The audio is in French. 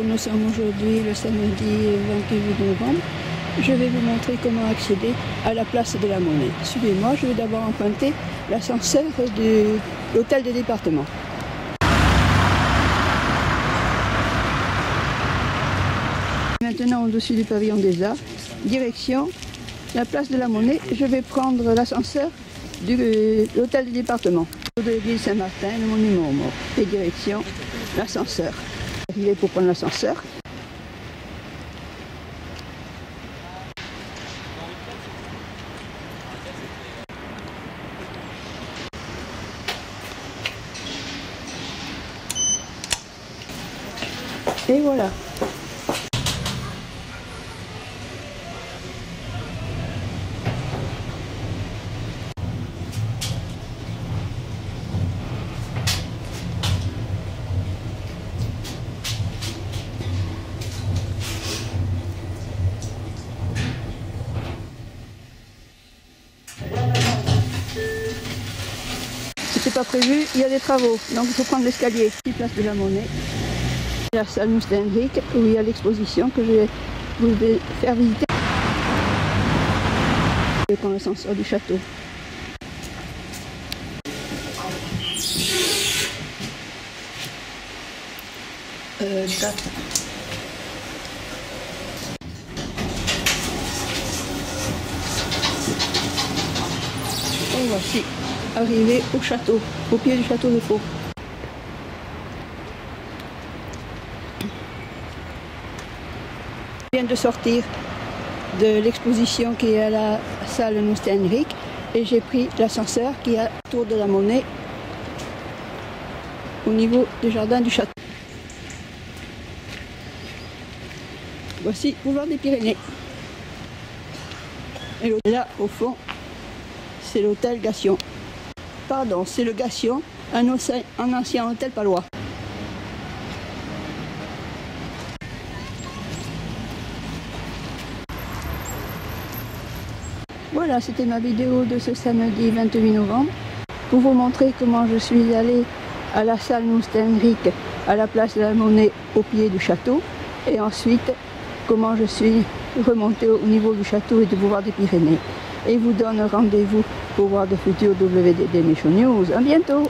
nous sommes aujourd'hui le samedi 28 novembre. Je vais vous montrer comment accéder à la place de la Monnaie. Suivez-moi, je vais d'abord emprunter l'ascenseur de l'hôtel de département. Maintenant au-dessus du pavillon des arts, direction la place de la Monnaie. Je vais prendre l'ascenseur de l'hôtel du département. De l'église Saint-Martin, le monument mort. Et direction l'ascenseur. Arrivé pour prendre l'ascenseur. Et voilà. Pas prévu, il y a des travaux, donc il faut prendre l'escalier. Ici, place de la Monnaie, la salle Moustendrick, où il y a l'exposition que je vais vous faire visiter. Je vais du château. Euh, arrivé au château, au pied du château de Pau. Je viens de sortir de l'exposition qui est à la salle Noustenric et j'ai pris l'ascenseur qui est autour de la monnaie au niveau du jardin du château. Voici boulevard des Pyrénées. Et là, au fond, c'est l'hôtel Gassion. C'est le Gassion, un, ancien, hôtel palois. Voilà, c'était ma vidéo de ce samedi 28 novembre pour vous montrer comment je suis allée à la salle Moustenric à la place de la Monnaie au pied du château et ensuite comment je suis remontée au niveau du château et du boulevard des Pyrénées. Et vous donne rendez-vous pour voir de futurs WDD Mission News. À bientôt